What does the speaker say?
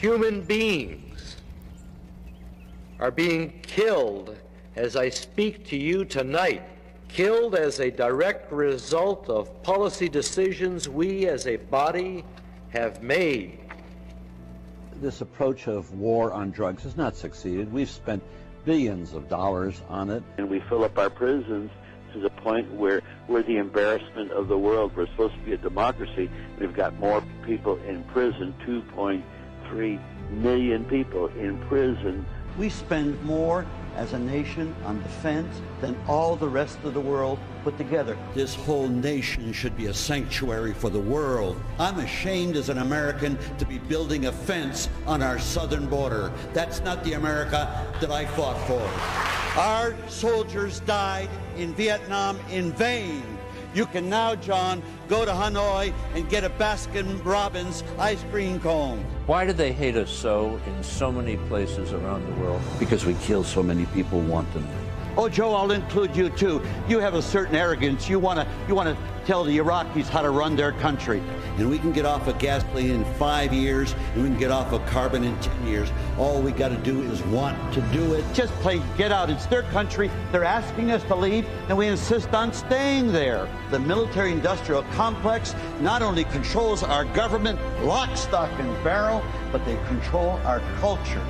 human beings are being killed as I speak to you tonight, killed as a direct result of policy decisions we as a body have made. This approach of war on drugs has not succeeded. We've spent billions of dollars on it. And we fill up our prisons to the point where we're the embarrassment of the world. We're supposed to be a democracy. We've got more people in prison, 2.3 million people in prison. We spend more as a nation on defense than all the rest of the world put together. This whole nation should be a sanctuary for the world. I'm ashamed as an American to be building a fence on our southern border. That's not the America that I fought for. Our soldiers died in Vietnam in vain. You can now, John, go to Hanoi and get a Baskin Robbins ice cream cone. Why do they hate us so in so many places around the world? Because we kill so many people wantonly. Oh, Joe, I'll include you too. You have a certain arrogance. You want to you want to tell the Iraqis how to run their country. And we can get off of gasoline in five years, and we can get off of carbon in 10 years. All we got to do is want to do it. Just play get out. It's their country. They're asking us to leave, and we insist on staying there. The military industrial complex not only controls our government lock, stock, and barrel, but they control our culture.